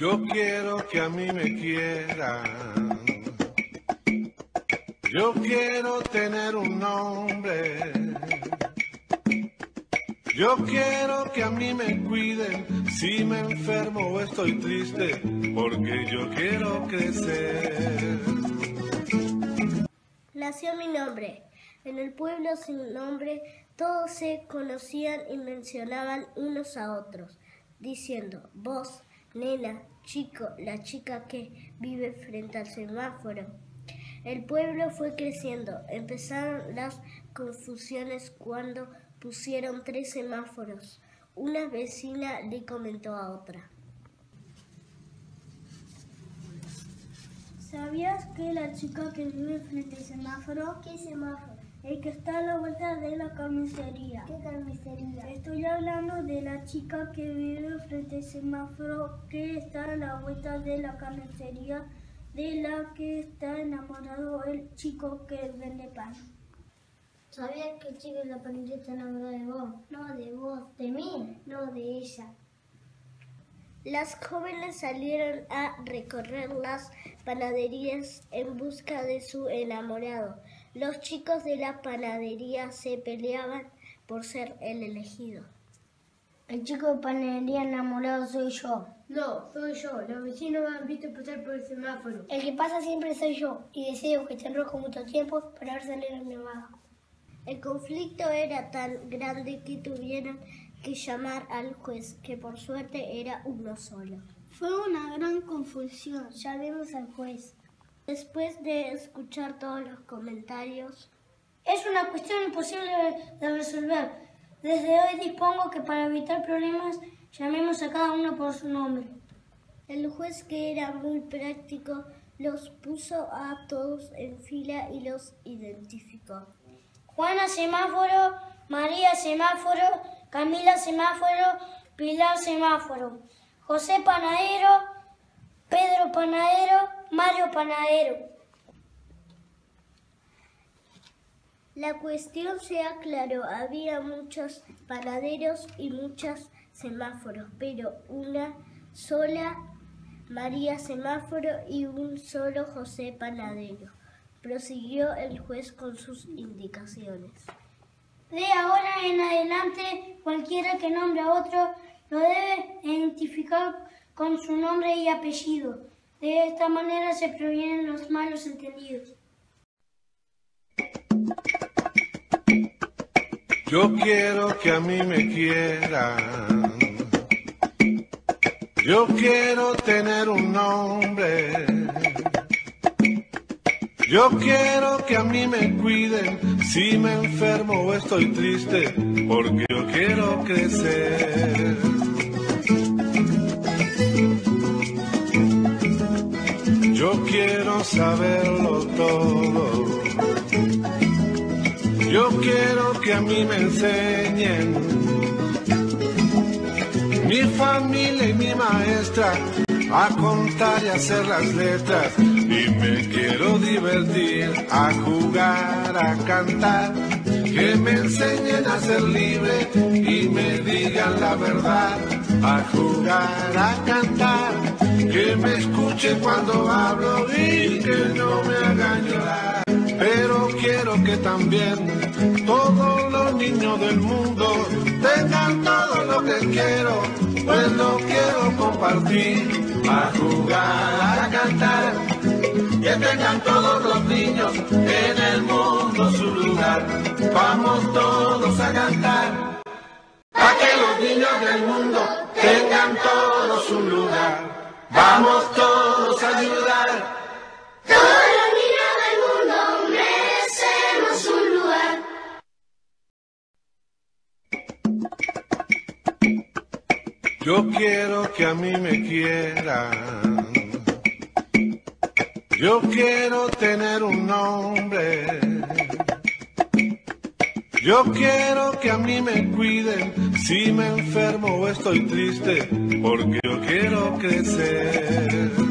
Yo quiero que a mí me quieran. Yo quiero tener un nombre. Yo quiero que a mí me cuiden si me enfermo o estoy triste, porque yo quiero crecer. Nació mi nombre. En el pueblo sin nombre todos se conocían y mencionaban unos a otros, diciendo, vos, nena, chico, la chica que vive frente al semáforo. El pueblo fue creciendo, empezaron las confusiones cuando pusieron tres semáforos. Una vecina le comentó a otra. ¿Sabías que la chica que vive frente al semáforo? ¿Qué semáforo? El que está a la vuelta de la carnicería. ¿Qué carnicería? Estoy hablando de la chica que vive frente al semáforo que está a la vuelta de la carnicería de la que está enamorado el chico que vende pan. ¿Sabías que el chico de la panadería está enamorado de vos? No de vos, ¿De mí? no de ella. Las jóvenes salieron a recorrer las panaderías en busca de su enamorado. Los chicos de la panadería se peleaban por ser el elegido. El chico de panadería enamorado soy yo. No, soy yo. Los vecinos me han visto pasar por el semáforo. El que pasa siempre soy yo y deseo que esté en rojo mucho tiempo para ver salir a mi amada. El conflicto era tan grande que tuvieron que llamar al juez, que por suerte era uno solo. Fue una gran confusión. Llamemos al juez. Después de escuchar todos los comentarios, Es una cuestión imposible de resolver. Desde hoy dispongo que para evitar problemas llamemos a cada uno por su nombre. el juez, que era muy práctico, los puso a todos en fila y los identificó. Juana Semáforo, María Semáforo, Camila Semáforo, Pilar Semáforo, José Panadero, Pedro Panadero, Mario Panadero. La cuestión se aclaró. Había muchos panaderos y muchos semáforos, pero una sola María Semáforo y un solo José Panadero. Prosiguió el juez con sus indicaciones. De ahora en adelante, cualquiera que nombre a otro lo debe identificar con su nombre y apellido. De esta manera se previenen los malos entendidos. Yo quiero que a mí me quieran. Yo quiero tener un nombre. Yo quiero que a mí me cuiden si me enfermo o estoy triste, porque yo quiero crecer. Yo quiero saberlo todo. Yo quiero que a mí me enseñen. Mi familia y mi maestra a contar y hacer las letras. Y me quiero divertir a jugar, a cantar, que me enseñen a ser libre y me digan la verdad, a jugar, a cantar, que me escuchen cuando hablo y que no me hagan llorar. Pero quiero que también todos los niños del mundo tengan todo lo que quiero, pues lo quiero compartir, a jugar, a cantar, que tengan todos los niños en el mundo su lugar. Vamos todos a cantar, a que los niños del mundo tengan todos un lugar. Vamos todos a ayudar. Todos los niños del mundo merecemos un lugar. Yo quiero que a mí me quieran. Yo quiero tener un nombre. Yo quiero que a mí me cuiden si me enfermo o estoy triste, porque yo quiero crecer.